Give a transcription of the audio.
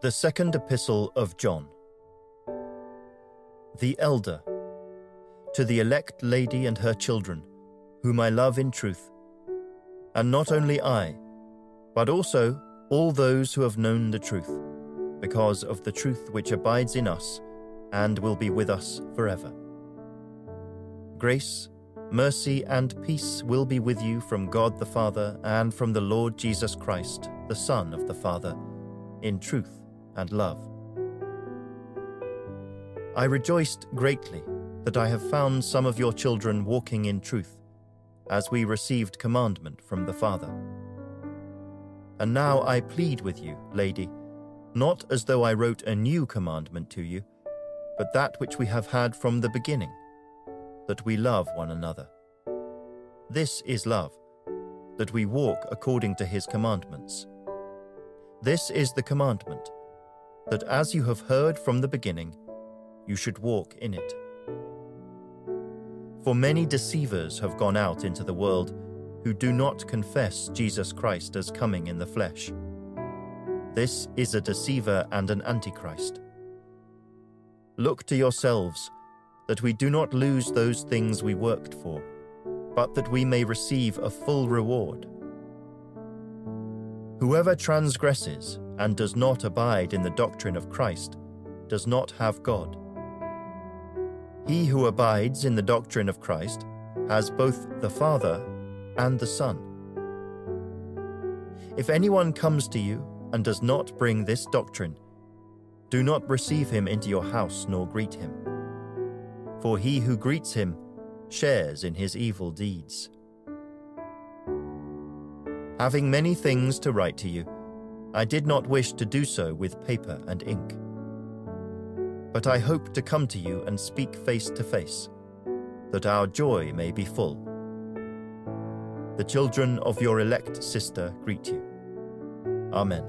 The Second Epistle of John. The Elder, to the elect lady and her children, whom I love in truth, and not only I, but also all those who have known the truth, because of the truth which abides in us and will be with us forever. Grace, mercy, and peace will be with you from God the Father and from the Lord Jesus Christ, the Son of the Father, in truth and love. I rejoiced greatly that I have found some of your children walking in truth, as we received commandment from the Father. And now I plead with you, lady, not as though I wrote a new commandment to you, but that which we have had from the beginning, that we love one another. This is love, that we walk according to his commandments. This is the commandment, that as you have heard from the beginning, you should walk in it. For many deceivers have gone out into the world who do not confess Jesus Christ as coming in the flesh. This is a deceiver and an antichrist. Look to yourselves that we do not lose those things we worked for, but that we may receive a full reward. Whoever transgresses and does not abide in the doctrine of Christ does not have God. He who abides in the doctrine of Christ has both the Father and the Son. If anyone comes to you and does not bring this doctrine, do not receive him into your house nor greet him. For he who greets him shares in his evil deeds. Having many things to write to you, I did not wish to do so with paper and ink. But I hope to come to you and speak face to face, that our joy may be full. The children of your elect sister greet you. Amen.